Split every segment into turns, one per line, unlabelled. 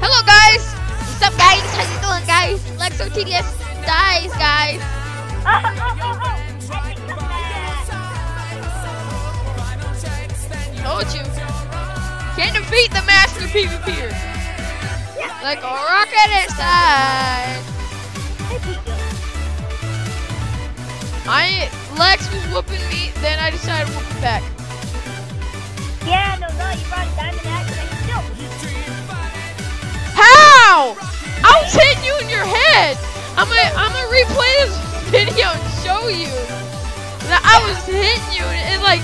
Hello guys! What's up guys? How you doing guys? Lexo TDS dies guys. Told you. Can't defeat the master PvPer. Like a rocket inside.
I
Lex was whooping me, then I decided to whoop him back.
I
was hitting you and, and like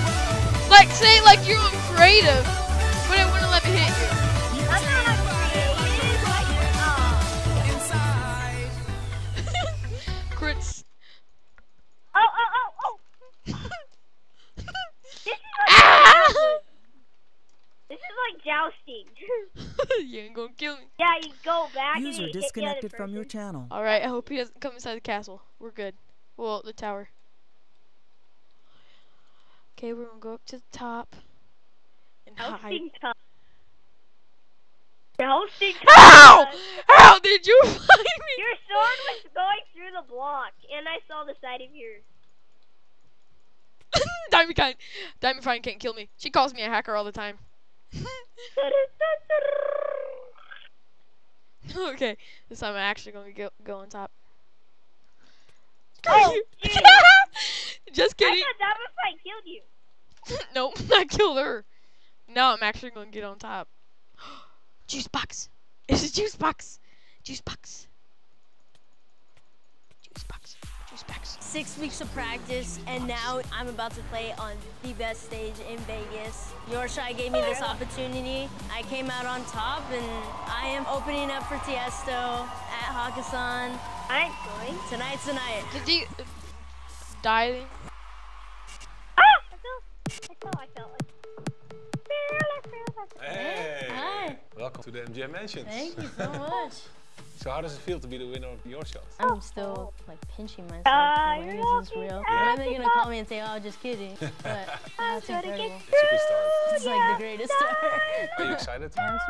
like say like you're on creative, but it wouldn't let me hit you.
I'm not creative. Like, oh.
Crits.
Oh, oh, oh, oh. This is like,
Ah!
this is like jousting.
you ain't gonna kill me.
yeah, you go back and
User
you hit the
disconnected from your channel.
All right, I hope he doesn't come inside the castle. We're good. Well, the tower. Okay, we're gonna go up to the top and hide.
Jousting time. Jousting time.
How? How did you find me?
Your sword was going through the block, and I saw the side of your.
Diamond kind. Diamond Fine can't kill me. She calls me a hacker all the time. okay, this time I'm actually gonna go, go on top.
Oh, jeez.
Just
I
kidding.
thought Diamond Fight killed you.
nope, I killed her. Now I'm actually gonna get on top. juice box. It's a juice box. Juice box. Juice box. Juice box.
Six weeks of practice, and now I'm about to play on the best stage in Vegas. Yorshai gave me this opportunity. I came out on top, and I am opening up for Tiesto at Hakkasan.
I ain't going.
Tonight's the night.
Did you die?
Ah! I fell. I fell. I fell.
Hey!
Hi.
Welcome to the MGM Mansions.
Thank you so much.
So how does it feel to be the winner of your shows?
I'm still like pinching myself.
Uh,
Where
you're
this
walking
real?
at
When are they gonna call me and say, "Oh, just kidding"? But that's
gonna
incredible.
It's a good start.
It's like the greatest start.
Are you excited?